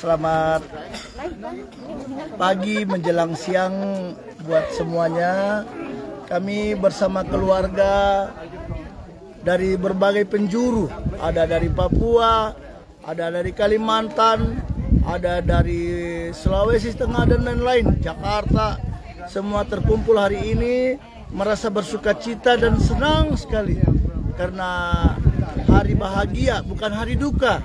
Selamat pagi menjelang siang buat semuanya. Kami bersama keluarga dari berbagai penjuru. Ada dari Papua, ada dari Kalimantan, ada dari Sulawesi Tengah dan lain-lain. Jakarta, semua terkumpul hari ini merasa bersuka cita dan senang sekali karena hari bahagia bukan hari duka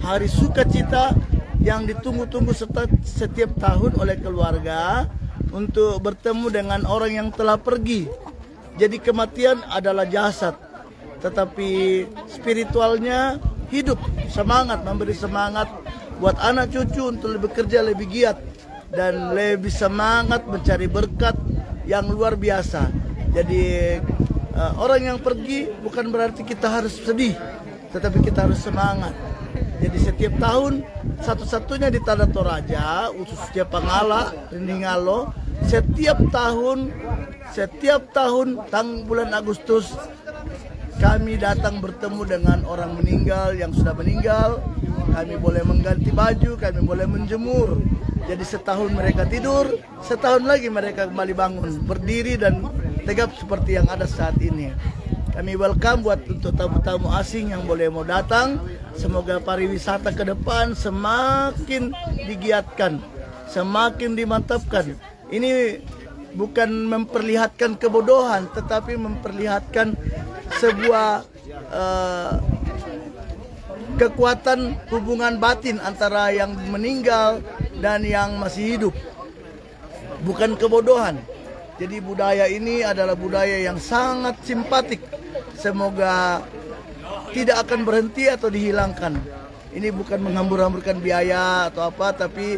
hari sukacita yang ditunggu-tunggu setiap tahun oleh keluarga untuk bertemu dengan orang yang telah pergi. Jadi kematian adalah jasad, tetapi spiritualnya hidup, semangat, memberi semangat buat anak cucu untuk lebih bekerja lebih giat dan lebih semangat mencari berkat yang luar biasa. Jadi eh, orang yang pergi bukan berarti kita harus sedih, tetapi kita harus semangat. Jadi setiap tahun satu-satunya di Tanah Toraja, khususnya Pangala, Rindingalo, setiap tahun, setiap tahun tang bulan Agustus kami datang bertemu dengan orang meninggal yang sudah meninggal. Kami boleh mengganti baju, kami boleh menjemur. Jadi setahun mereka tidur, setahun lagi mereka kembali bangun, berdiri dan tegap seperti yang ada saat ini. Kami welcome buat untuk tamu-tamu asing yang boleh mau datang. Semoga pariwisata ke depan semakin digiatkan, semakin dimantapkan. Ini bukan memperlihatkan kebodohan, tetapi memperlihatkan sebuah eh, kekuatan hubungan batin antara yang meninggal dan yang masih hidup. Bukan kebodohan. Jadi budaya ini adalah budaya yang sangat simpatik. Semoga tidak akan berhenti atau dihilangkan. Ini bukan menghambur-hamburkan biaya atau apa, tapi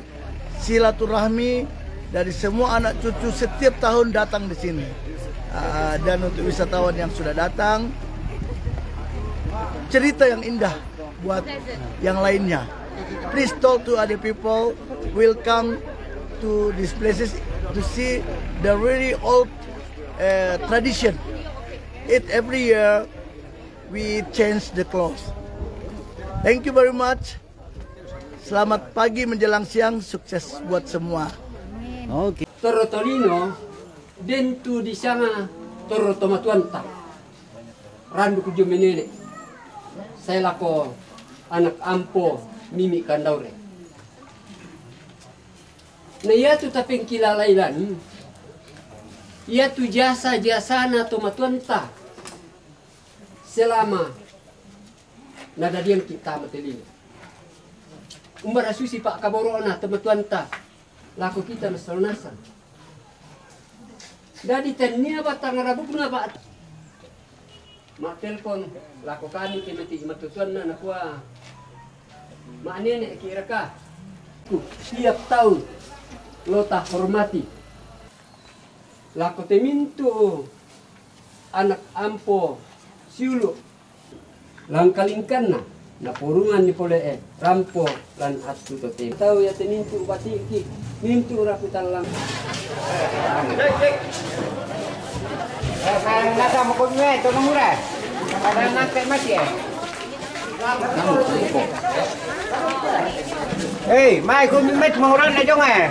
silaturahmi dari semua anak cucu setiap tahun datang di sini. Ah, dan untuk wisatawan yang sudah datang, cerita yang indah buat yang lainnya. Please talk to other people. Will come to these places to see the really old uh, tradition. It every year we change the clothes. Thank you very much. Selamat pagi menjelang siang, sukses buat semua. Oke. Torotolino dentu di sana Toroto Matuanta Randu kujo menele saya lako anak ampo mimi kandaure na iya tu taping kilalailan iya tu jasa jasa na to matuanta selama nada diam kita matelino umbar asusi pak kaboro na to matuanta lako kita nasalnasan Dadi tania ba tangarabuk na ba? Ma telepon lako kami kimati matutuan na nakuha. Ma nene kira ka. Tiap tahun lota hormati. Lako temintu anak ampo siulo langkalingkan na napurungan ni pole eh rampo lan hatu to te tahu ya temintu batiki mintu raputan lang. Hey, mai met mau jong eh.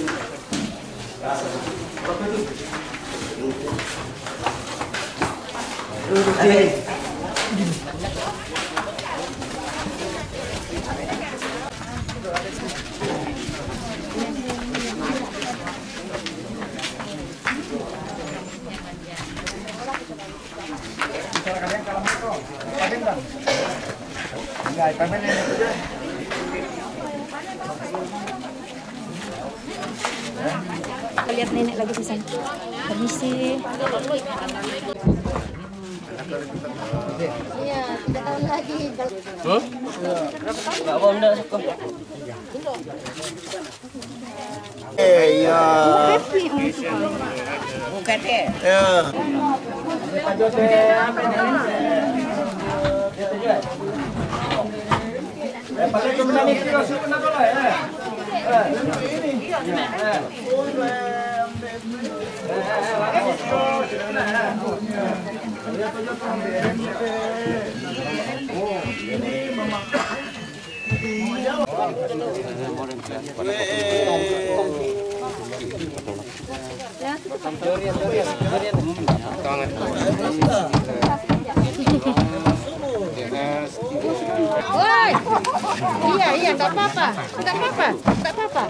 Batu kembon natin, nilewin. lihat nenek lagi di sana. Permisi. Iya, tidak tahu lagi. Huh? Tidak apa, tidak suka. Eh, ya. Buka teh. Ya. Buka teh. Buka teh. Buka teh. Buka teh. Buka teh. Buka teh. Woi. Iya, iya, enggak apa-apa. Enggak apa-apa. Enggak apa-apa.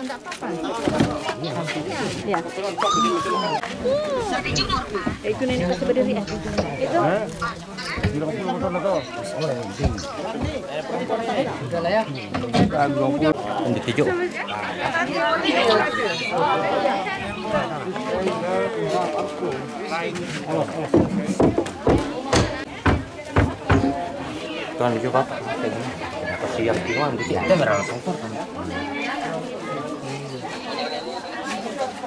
Enggak apa-apa. Iya. Eh, Itu nenek berdiri ya. Itu. Hindi tijo. Tuan tijo pa. Kenapa siap tuan? Hindi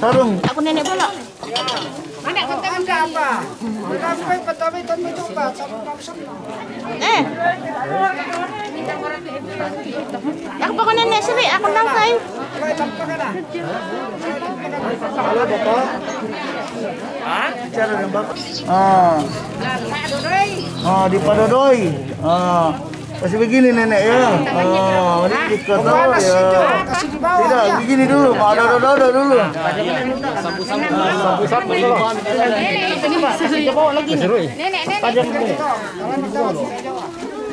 Sarung. Aku nenek bola. Eh. Aku nenek sini, aku nangkai. Bicara dengan bapak. Ah. Ah, di Padodoi. Ah. Masih begini nenek ya. Ah, ini kita tahu ya. Tidak, begini dulu. Mau ada ada ada dulu. Nenek, nenek.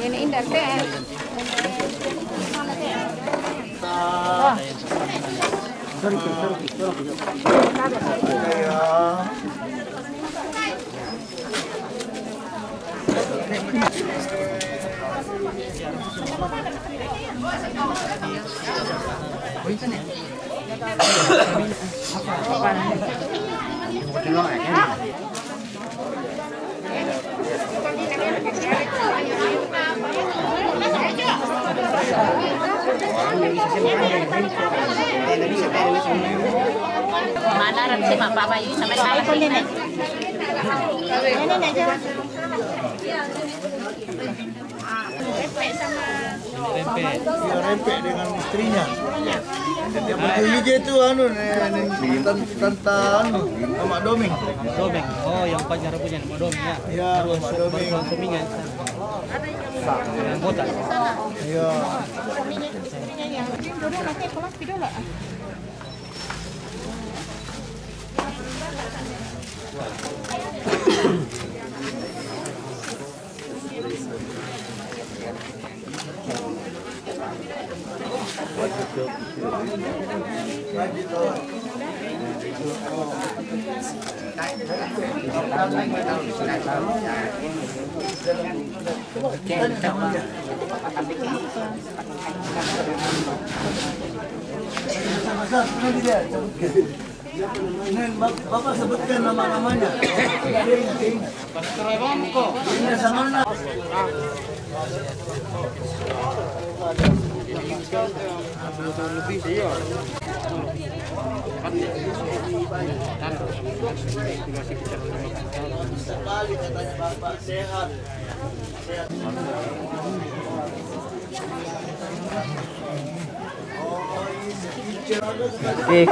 నేను ఏంటంటే Hãy subscribe cho kênh Ghiền Mì Gõ Để không bỏ lỡ những video hấp dẫn Papa Yu sama dengan istrinya. Anu anu Mama Doming. Domeng. Oh, yang pacar punya nama Domeng ya. Ya, Doming. Yang botak. Ya. Dulu nanti kelas video lah. Besar, pernah Bapak sebutkan nama-namanya. Ini sama nak. Sekali katanya Bapak. Sehat. Oh, ini picture ada sekali. Eh,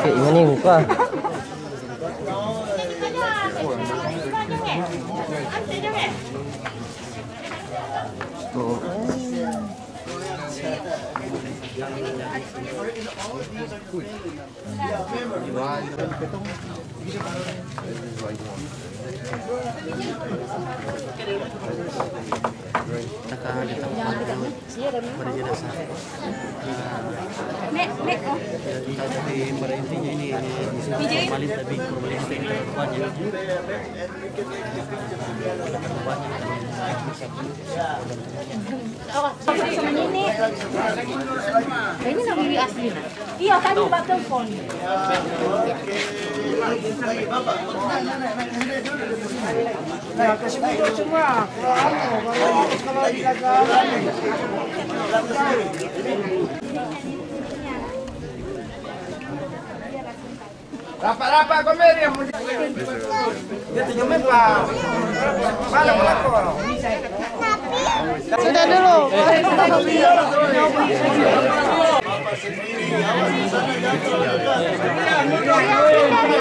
kayak gimana nih muka? Nek, nek. oh. Tapi pada intinya ini formalin tapi itu yang banyak. Sama nenek. Ini nama Bibi asli nah. Iya kan Mbak telepon. Rapat-rapat kau meri yang muda. Dia tunjuk memang. Mana melakor? Sudah dulu.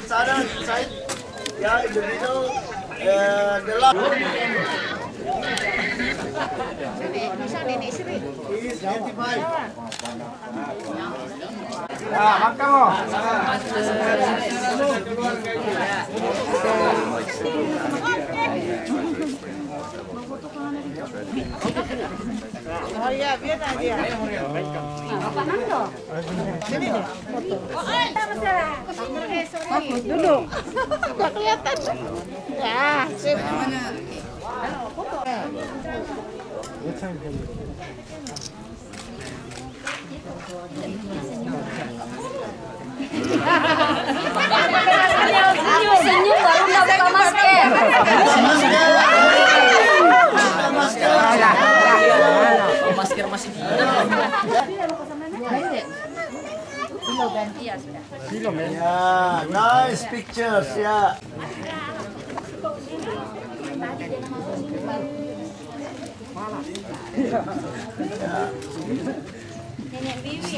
Sana side ya in the middle uh, the last Bisa Duduk. Nggak kelihatan. Ya. Senyum baru nggak masker. Sudah. ya? Nice pictures ya.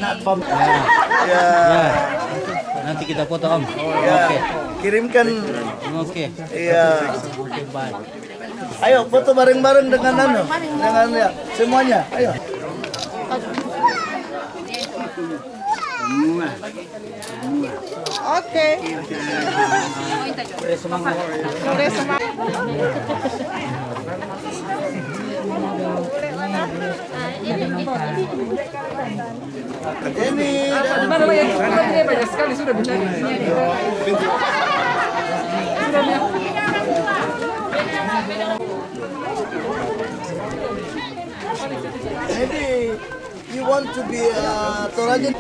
Not from ya. Nanti kita foto Om. ya. Kirimkan. Oke. iya. Ayo foto bareng-bareng dengan anu dengan ya semuanya. Ayo Oke. Semangat. Udah semangat. Ini banyak sekali sudah you want to be uh, Torajan.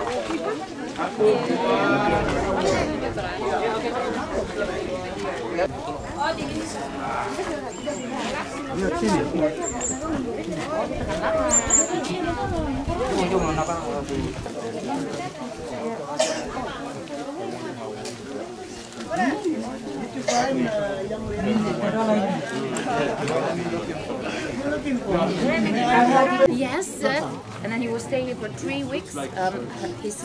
Yes, uh, and then he will stay here for three weeks. Um, his.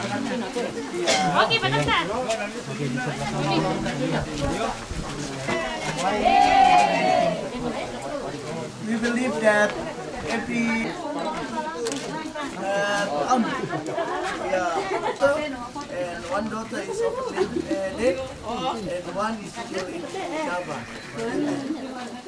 Oke, Pak Dokter. We believe that every uh, um, yeah, daughter and one daughter is openly uh, and one is still in Java.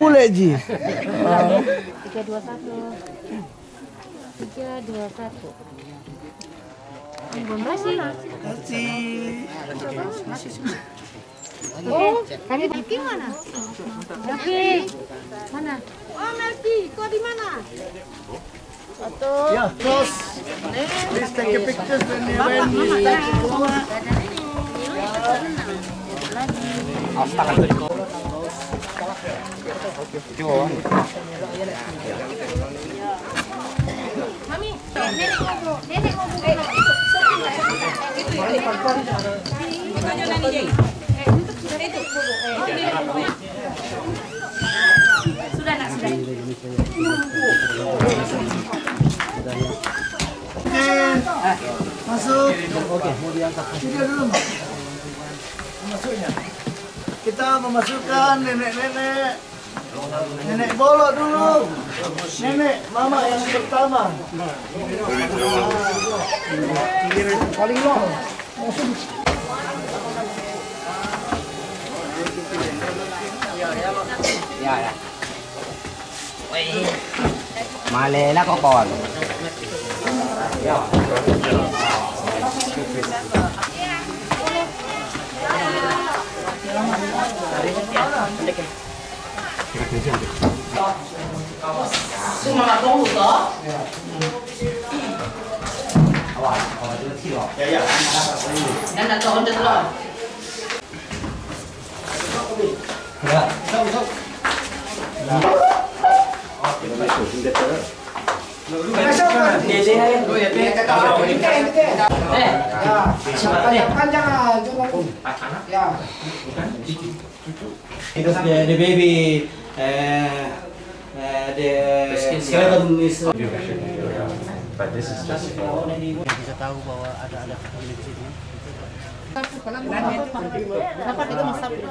Boleh Ji. Tiga dua satu. Tiga dua satu. Belum masih. Kasih. Oh, kami Melki mana? Melki. Mana? Oh, Melki. Kau di mana? Satu. Ya, terus. Please take a pictures when you when Mami, nenek. Nenek. Itu. Sudah nak sudah. Masuk. Oke, mau diangkat. Tiga dulu, Mbak. Masuknya. Kita memasukkan nenek-nenek. Nenek bolo dulu. Nenek, mama yang pertama. Paling long. Ya ya. Malela ko kon. 这个等一下，这个。妈妈。好吧，好吧，这个剃了。爷爷，你看他可。来，走走。好，给他买酒的。Because the, the baby uh, the skeleton is But this is just bisa tahu bahwa ada ada sini itu masap di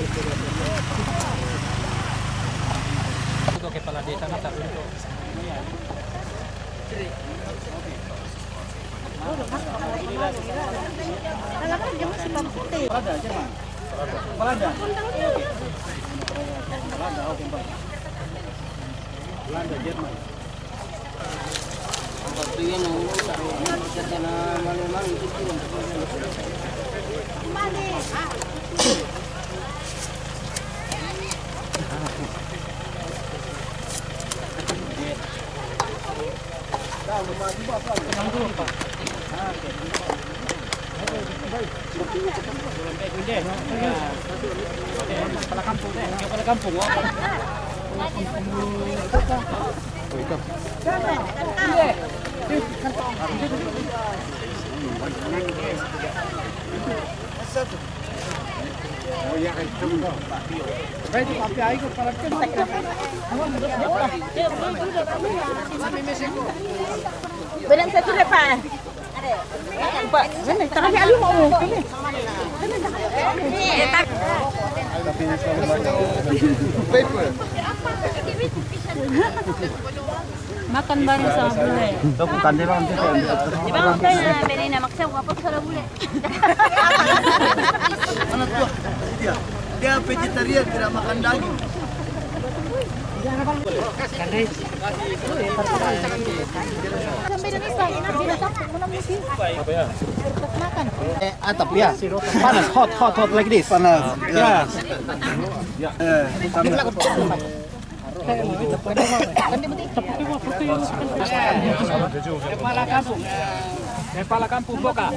itu kepala desa kita Belanda, oke, Pak. Belanda, Jerman. Waktunya nunggu taruh nama malu-malu itu. Kembali. Kepala kampung deh, kepala kampung. oh. Satu. Pak, dia alu mau. Makan bareng sama bule. Itu bukan dia bang, Di bang tayo na bili na maksa ko pa sa bule. Mana tua? Dia. Dia vegetarian tidak makan daging. Eh, atap ya. Panas, hot, hot, hot like this. Panas. Ya. Kepala kampung. Ven para la campus boca.